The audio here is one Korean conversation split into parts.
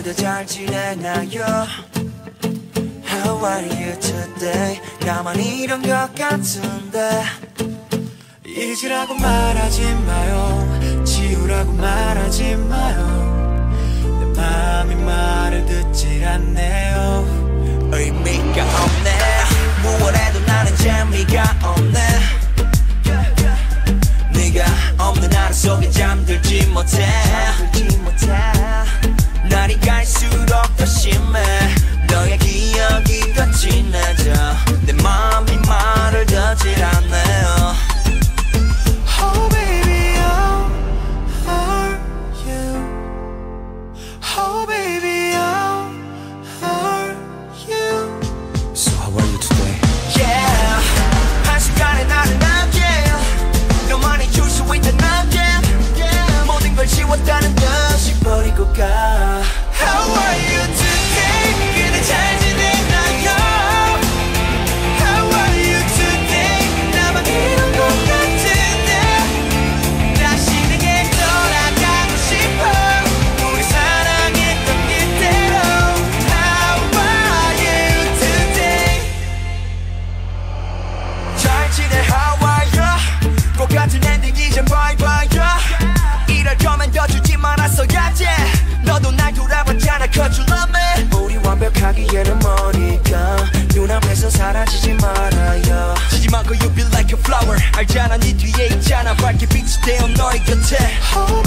오늘도 잘 지내나요? How are you today? 나만 이런 것 같은데. 잊으라고 말하지 마요. 지우라고 말하지 마요. 내 맘이 말을 듣질 않네 기억이 눈앞에서 사라지지 말아요. 지지 말고 you be like a flower. 알잖아 네 뒤에 있잖아. 밝게 빛이 되어 너의 곁에. Oh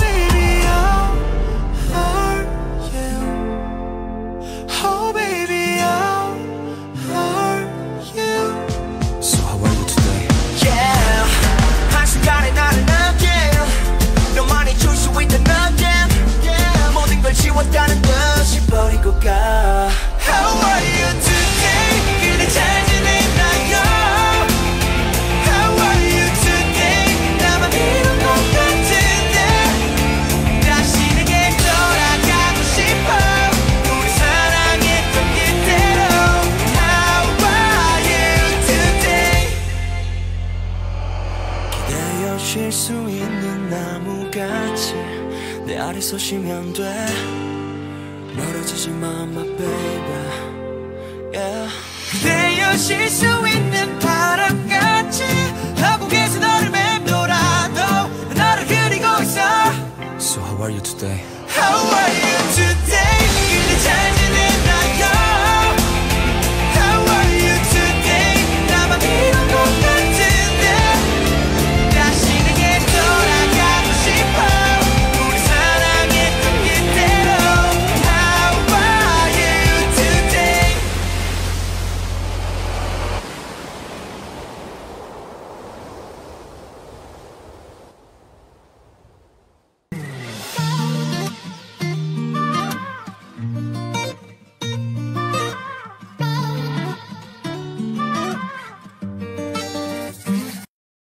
내려 쉴 수 있는 나무같이 내 아래 서시면 돼 멀어지지 마 my baby yeah. 내여실 수 있는 바람같이 하고계서 너를 맴돌아도 너를 그리고 있어 So how are you today? How are you today? 그대 잘